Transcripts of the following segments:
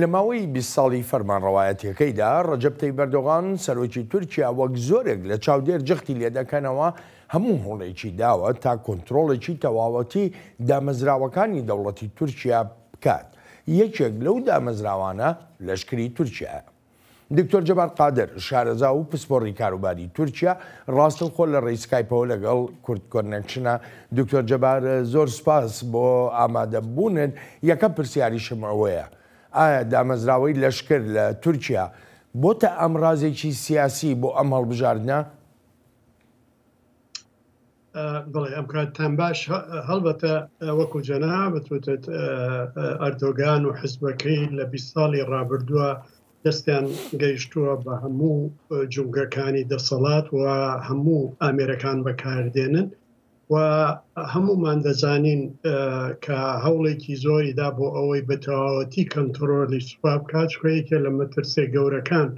لە ماوەی بیست ساڵی فەرمانڕەوایەتییەکەیدا، ڕەجەب تەیب ئەردۆغان، سەرۆکی تورکیا وەک زۆرێک لە چاودێر جەختی لێ دەکەنەوە، هەموو هەوڵێکی داوە تا کۆنترۆڵێکی تەواوەتی دامەزراوەکانی دەوڵەتی تورکیا بکات، یەکێک لەو دامەزراوانە لەشکری تورکیایە. دکتۆر جەبار قادر، شارەزا و پسپۆڕی کاروباری تورکیا، ڕاستەوخۆ لە ڕێی سکایپەوە لەگەڵ کوردکۆنێکشنە. دکتۆر جەبار، زۆر سپاس بۆ ئامادەبوونت. یەکەم پرسیاریشم ئەوەیە، ئایا دامەزراوەی لەشکر لە تورکیا بۆتە ئامڕازێکی سیاسی بۆ ئەم هەڵبژاردنە؟ بڵێ ئەم کاتتان باش هەڵبەتە وەکو جەنا بتوتت ئەردۆگان و حزبەکەی لە بی ساڵی ڕابردووە دەستیان گەیشتووە بە هەموو جوگەکانی دەسەڵات و هەموو ئامێرەکان بەکاردێنن و هەمومان دەزانین کە هەوڵێکی زۆری دا بۆ ئەوەی بەتەواوەتی کەنتۆرۆلی سوپا بکات شوەیەکە لە مەترسێ گەورەکان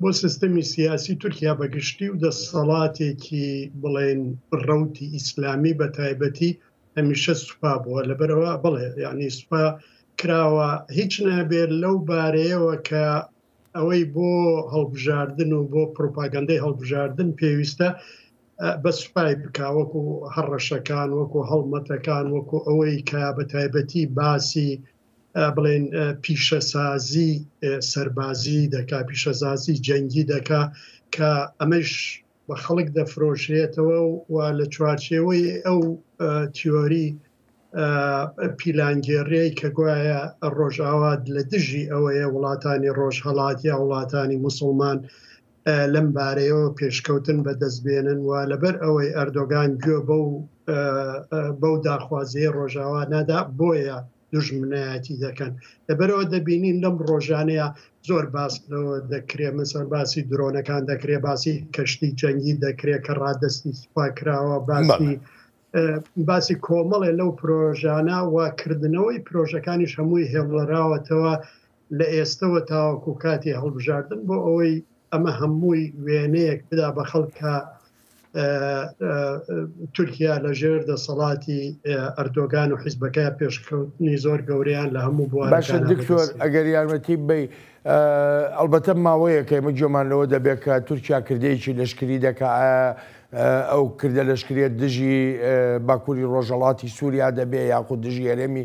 بۆ سیستمی سیاسی تورکیا بە گشتی و دەسەڵاتێکی بڵێن ڕەوتی ئیسلامی بە تایبەتی هەمیشە سوپا بووە لەبەرەوە بڵێ یعنی سوپا کراوە هیچ نابێت لەو بارەیەوە کە ئەوەی بۆ هەڵبژاردن و بۆ پروپاگەندەی هەڵبژاردن پێویستە بە سوپای بکوەک و هەڕەشەکان وەکو هەڵمەتەکان وەکو ئەوەی کە بە تایبەتی باسی بڵێن پیشەسازی سەربازی دەکا پیشەزازی جەنگی دەکا کە ئەمەش بە خەڵک دەفرۆشرێتەوە و لە چوارچێوەی ئەو تیۆری پیلانگێڕێی کە گوایە ڕۆژاوات لە دژی ئەوەیە وڵاتانی ڕۆژهڵات یا وڵاتانی مسلمان لەم بارەیەوە پێشکەوتن بەدەست بێنن و لەبەر ئەوەی ئەردۆگان گوێ بەو بەو داخوازیە ڕۆژاوا نادا بۆیە دژمنایەتی دەکەن لەبەرەوە دەبینین لەم ڕۆژانەیە زۆر باسەوە دەکرێ مەسەر باسی درۆنەکان دەکرێ باسی کەشتی جەنگی دەکرێت کە ڕادستی سوپا کراوە باسی باسی کۆمەڵێ لەو پرۆژانە واکردنەوەی پرۆژەکانیش هەمووی هێڵراوەتەوە لە ئێستەوە تاوەکو کاتی هەڵبژاردن بۆ ئەوەی ئەمە هەمووی وێنەیەک بدا بە خەڵک کە تورکیا لە ژێر دەسەڵاتی ئەردۆگان و حیزبەکە پێشکەوتنی زۆر گەوریان لە هەموو بووە باشە دکتۆر ئەگەر یارمەتی بی ئەلبەتە ماوەیەکە ئمە جۆمان لەوە دەبێت کە تورکیا کردەیەکی لەشکری دەکە ئەو کردە لەشکرێت دژی باکووری ڕۆژەڵاتی سووریا دەبێ یاخود دژی هەرێمی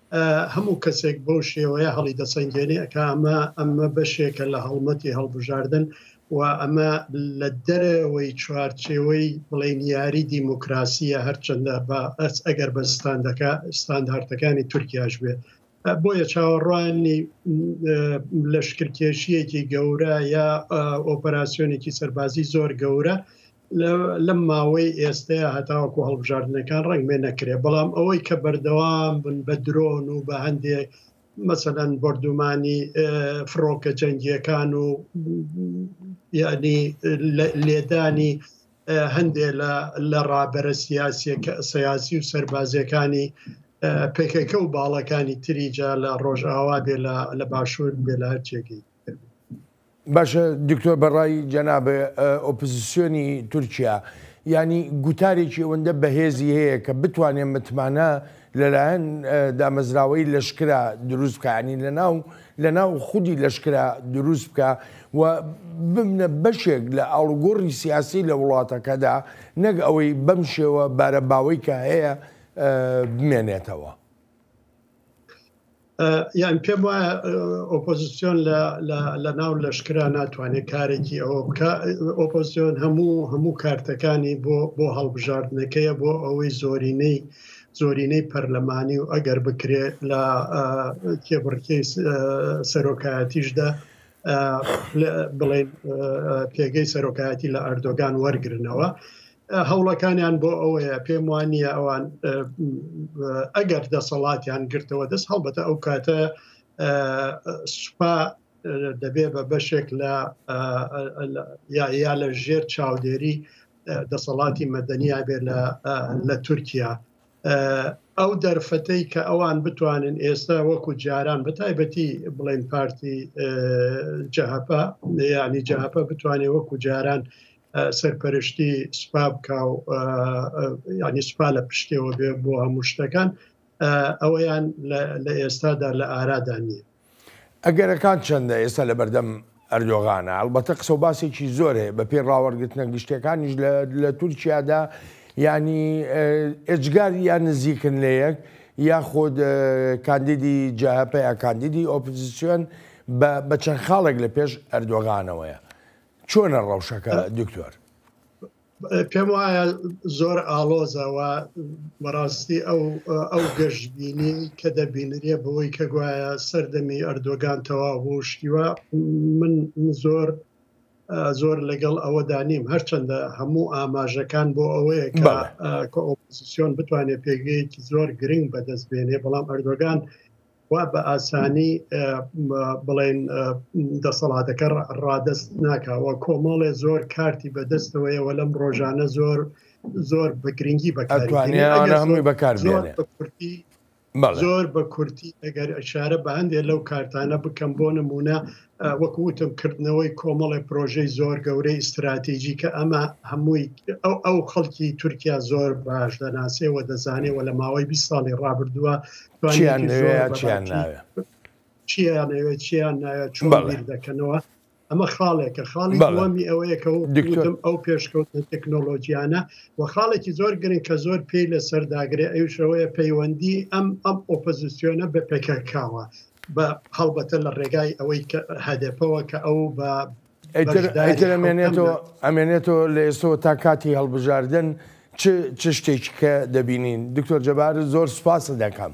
هەموو کەسێک بەو شێوەیە هەڵی دەسەنگێنێ ئەکا ئەمە ئەمە بەشێکە لە هەڵمەتی هەڵبژاردن و ئەمە لە دەرەوەی چوارچێوەی بڵێن یاری دیموکراسیە هەرچەندە بە ئەس ئەگەر بە ستاندەکە ستاندارتەکانی تورکیاش بێت بۆیە چاوەڕوانی لەشکرکێشیەکی گەورە یا ئۆپەراسسیۆنێکی سەربازی زۆر گەورە لەم ماوەی ئێستەیا هەتاوەکو هەڵبژاردنەکان ڕەنگبێ نەکرێ بەڵام ئەوەی کە بەردەوام بن بە درۆن و بە هەندێ مەسەەن بردومانی فڕۆکە جەنگیەکان و ینی لێدانی هەندێ لە ڕابەرە سیاسی سیاسی و سربازیەکانی پێکەکە و باڵەکانی تریجا لە ڕۆژئاوا بێ لە باشوور بێ لە هەرچێکی باشە دکتۆر بەڕای جەناب ئۆپزیسیۆنی تورکیا ینی گوتارێکی ئەوەندە بەهێزی هەیە کە بتوانێ متمانە لەلایەن دامەزراوەی لەشکرا دروست بکانی لە ناو لە ناو خودی لەشکرا دروست بکە و ببنە بەشێک لە ئاڵگۆڕی سیاسی لە وڵاتەکەدا نەک ئەوەی بەم شێوە بارە باوەی کە هەیە بمێنێتەوە. یان پێم وایە ئۆپۆزیسیۆن لە ناو لەشکرا ناتوانێت کارێکی ئەوە بکە ئۆپۆزیۆن هەموو هەموو کارتەکانی بۆ بۆ هەڵبژاردنەکەیە بۆ ئەوەی زۆرینەی زۆرینەی پەرلەمانی و ئەگەر بکرێ لە کێبڕکەی سەرۆکایەتیشدا بڵێ پێگەی سەرۆکایەتی لە ئەردۆگان وەرگرنەوە هەوڵەکانیان بۆ ئەوەیە پێم وانە ئەوان ئەگەر دەسەڵاتیان گرتەوە دەست هەڵبەتە ئەو کاتە سوپا دەبێ بە بەشێک لە یا لە ژێر چاودێری دەسەڵاتی مەدەنیا بێت لە تورکیا ئەو دەرفەتەی کە ئەوان بتوانن ئێستا وەکو جاران بە تایبەتی بڵێن پارتی جەهپە ینی جەهپە بتوانێت وەکو جاران سەرپەرشتی سوپا بکا و ینی سوپا لە پشتێەوە بێ بۆ هەموو شتەکان ئەوەیان لە ئێستادا لە ئارادا نییە ئەگەرەکان چەندە ئێستا لە بەردەم ئەردۆغانە ئەلبەتە قسە و باسێکی زۆر هەیە بە پێی ڕاوەرگرتنە گشتەکانیش لە تورکیادا ینی ئێجگار یان نزیکن لە یەک یاخود کاندیدی جاهپەیە کاندیدی ئۆپزیسیۆن بە چەند خاڵێک لە پێش ئەردۆغانەوەیە چۆنە ڕەوشەکە دکتۆر؟ پێم وایە زۆر ئاڵۆزەوە بەڕاستی ئەو ئەو گەشتبینی کە دەبینرێ بەوەی کە گوایە سەردەمی ئەردۆگان تەوا بوو شتیوە من زۆر زۆر لەگەڵ ئەوەدا نیم هەرچەندە هەموو ئاماژەکان بۆ ئەوەیە کە ئۆپسیۆن بتوانێت پێگەیەکی زۆر گرنگ بەدەست بێنێ بەڵام ئەردۆگان وا بە ئاسانی بڵێن دەسەڵاتەکە ڕادست ناکەوە کۆمەڵێ زۆر کارتی بەدەستەوەیەوە لەم ڕۆژانە زۆر زۆر بە گرنگی بەکارهەمووی بەکار زۆر بە کورتی ئەگەر ئەشارە بە هەندێک لەو کارتانە بکەم بۆ نمونە وەکو وتم کردنەوەی کۆمەڵێ پرۆژەی زۆر گەورەی ئیستراتیجی کە ئەمە هەمووی ئەو خەڵکی تورکیا زۆر باش دەناسێ وە دەزانێ وە لە ماوەی 20 ساڵی ڕابردووە چیانەوێ چیان ناوێ چۆن بیر دەکەنەوە ئەمە خاڵێکە خاڵی بەڵامی ئەوەیە کە دکتم ئەو پێشکەوتن تەکنۆلۆژیانە و خاڵێکی زۆر گرنگ کە زۆر پێی لەسەر داگرێ ئەوشەوەیە پەیوەندی ئەم ئەم ئۆپەزیسیۆنە بە پێکەکاوە بە هەڵبەتە لە ڕێگای ئەوەی کە هەدەپەوە کە ئەو بە ئیتر ئەمێنێتەوە ئەمێنێتەوە لە ئێستەوە تا کاتی هەڵبژاردن چ چ شتێککە دەبینین دکتۆر جەبار زۆر سپاست دەکەم.